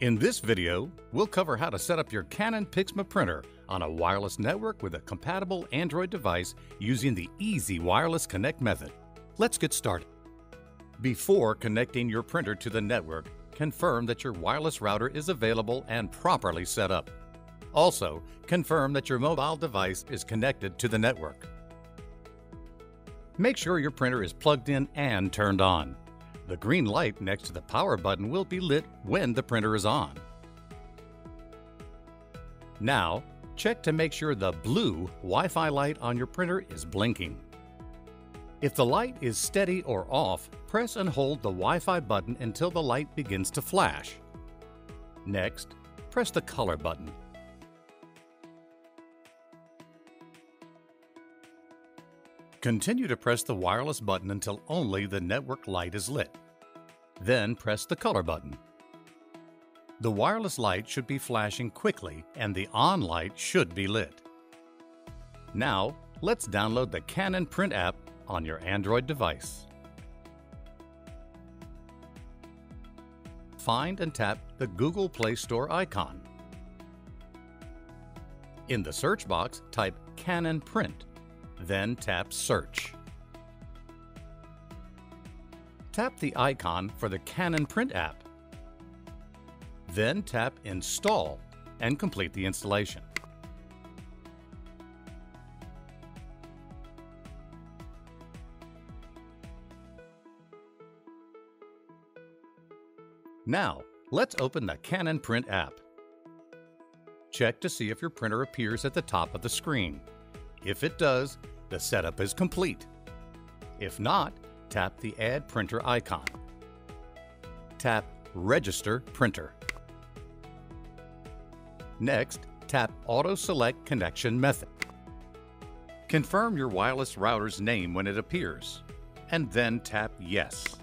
In this video, we'll cover how to set up your Canon Pixma printer on a wireless network with a compatible Android device using the Easy Wireless Connect method. Let's get started. Before connecting your printer to the network, confirm that your wireless router is available and properly set up. Also, confirm that your mobile device is connected to the network. Make sure your printer is plugged in and turned on. The green light next to the power button will be lit when the printer is on. Now, check to make sure the blue Wi-Fi light on your printer is blinking. If the light is steady or off, press and hold the Wi-Fi button until the light begins to flash. Next, press the color button. Continue to press the wireless button until only the network light is lit. Then press the color button. The wireless light should be flashing quickly and the on light should be lit. Now, let's download the Canon Print app on your Android device. Find and tap the Google Play Store icon. In the search box, type Canon Print then tap Search. Tap the icon for the Canon Print app. Then tap Install and complete the installation. Now, let's open the Canon Print app. Check to see if your printer appears at the top of the screen. If it does, the setup is complete. If not, tap the Add Printer icon. Tap Register Printer. Next, tap Auto Select Connection Method. Confirm your wireless router's name when it appears, and then tap Yes.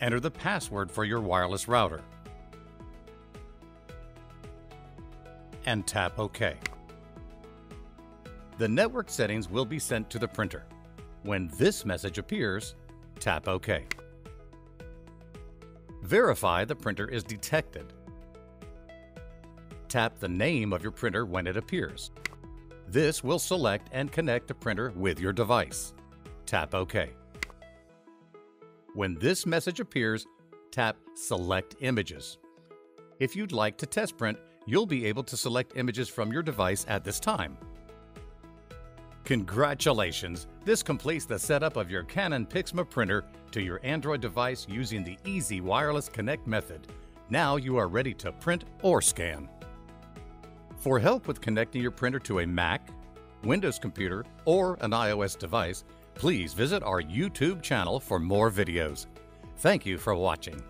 Enter the password for your wireless router, and tap OK the network settings will be sent to the printer. When this message appears, tap OK. Verify the printer is detected. Tap the name of your printer when it appears. This will select and connect the printer with your device. Tap OK. When this message appears, tap Select Images. If you'd like to test print, you'll be able to select images from your device at this time. Congratulations! This completes the setup of your Canon Pixma printer to your Android device using the Easy Wireless Connect method. Now you are ready to print or scan. For help with connecting your printer to a Mac, Windows computer, or an iOS device, please visit our YouTube channel for more videos. Thank you for watching.